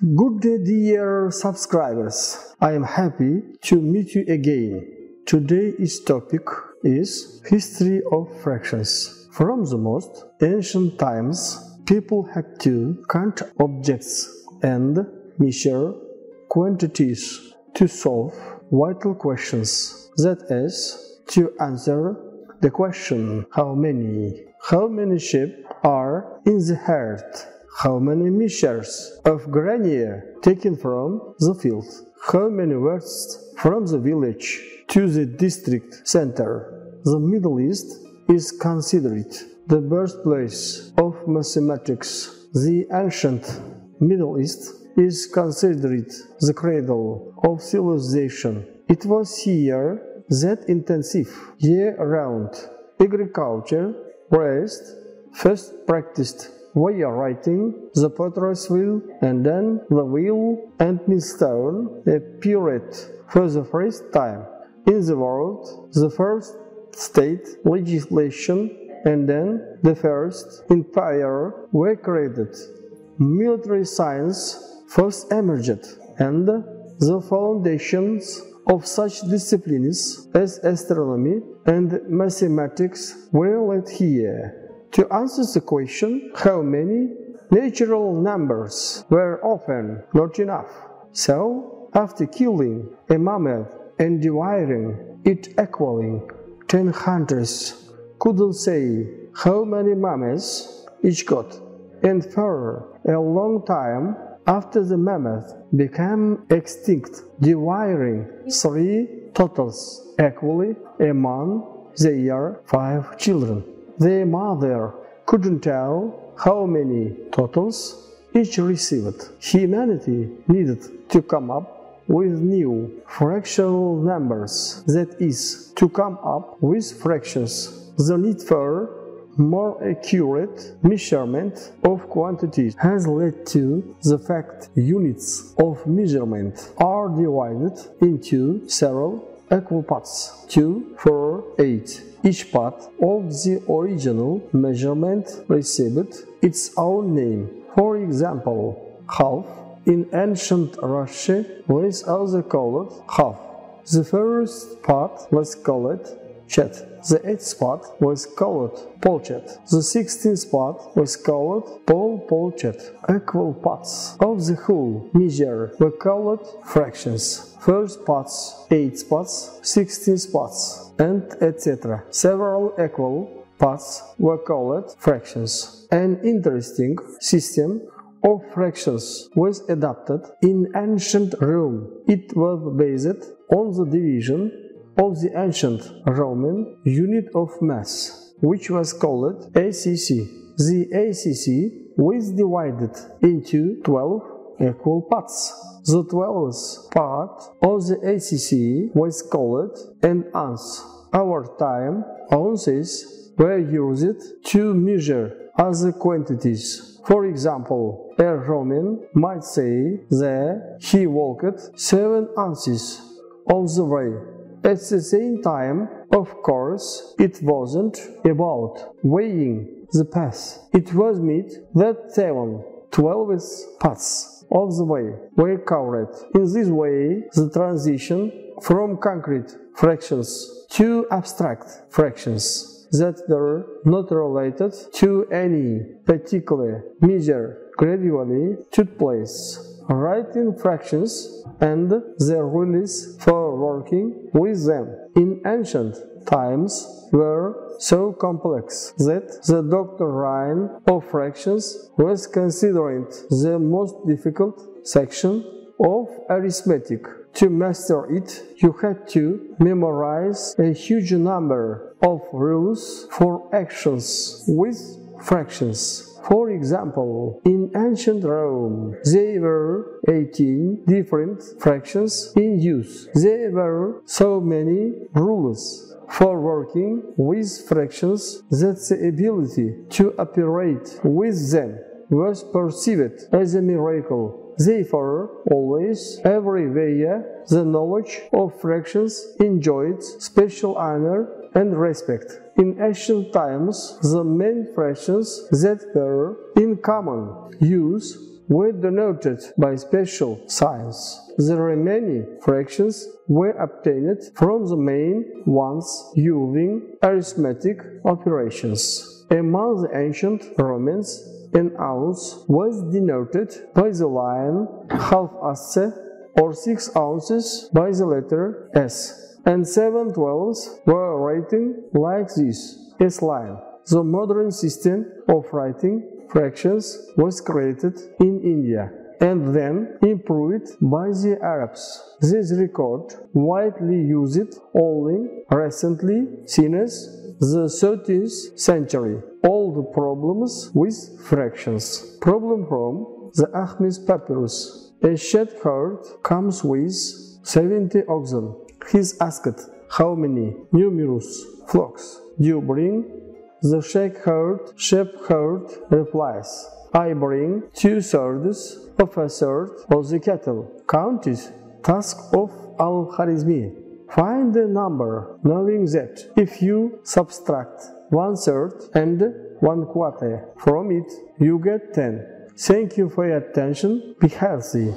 Good day, dear subscribers. I am happy to meet you again. Today's topic is history of fractions. From the most ancient times, people had to count objects and measure quantities to solve vital questions. That is, to answer the question how many, how many sheep are in the herd, how many measures of granier taken from the field, how many versts from the village to the district center. The Middle East is considered the birthplace of mathematics. The ancient Middle East is considered the cradle of civilization. It was here that intensive year-round agriculture raised, first practiced via writing, the potter's wheel, and then the wheel and millstone appeared for the first time in the world, the first state legislation, and then the first empire were created. Military science first emerged, and the foundations of such disciplines as astronomy and mathematics were laid here. To answer the question, how many natural numbers were often not enough. So, after killing a mammoth and dividing it equally, ten hunters couldn't say how many mammoths each got. And for a long time after the mammoth became extinct, dividing three totals equally among their five children. Their mother couldn't tell how many totals each received. Humanity needed to come up with new fractional numbers, that is, to come up with fractions. The need for more accurate measurement of quantities has led to the fact units of measurement are divided into several equal parts 2, 4, 8. Each part of the original measurement received its own name. For example, half in ancient Russia was also called half. The first part was called chet. The eighth spot was called polchet. The sixteenth spot was called pol polchet. Equal parts of the whole measure were called fractions. First spots, eight spots, sixteen spots, and etc. Several equal parts were called fractions. An interesting system of fractions was adopted in ancient Rome. It was based on the division of the ancient Roman unit of mass, which was called ACC. The ACC was divided into 12 equal parts. The 12th part of the ACC was called an ounce. Our time, ounces were used to measure other quantities. For example, a Roman might say that he walked seven ounces on the way at the same time, of course, it wasn't about weighing the path. It was meant that seven twelfth parts of the way were covered. In this way, the transition from concrete fractions to abstract fractions that were not related to any particular measure gradually took place writing fractions and their rules for working with them in ancient times were so complex that the doctrine of fractions was considered the most difficult section of arithmetic. To master it, you had to memorize a huge number of rules for actions with fractions. For example, in ancient Rome, there were 18 different fractions in use. There were so many rules for working with fractions that the ability to operate with them was perceived as a miracle. Therefore, always, everywhere, the knowledge of fractions enjoyed special honor and respect. In ancient times, the main fractions that were in common use were denoted by special signs. The remaining fractions were obtained from the main ones using arithmetic operations. Among the ancient Romans, an ounce was denoted by the line half asse or 6 ounces by the letter S, and 7 twelves were written like this, S line. The modern system of writing fractions was created in India and then improved by the Arabs. This record, widely used only recently since the 13th century. All the problems with fractions. Problem from the Ahmes papyrus. A shepherd comes with 70 oxen. He's asked, How many numerous flocks do you bring? The shepherd, shepherd replies, I bring two thirds of a third of the cattle. Count it. Task of Al-Khwarizmi. Find the number, knowing that if you subtract one third and one quarter from it, you get ten. Thank you for your attention. Be healthy.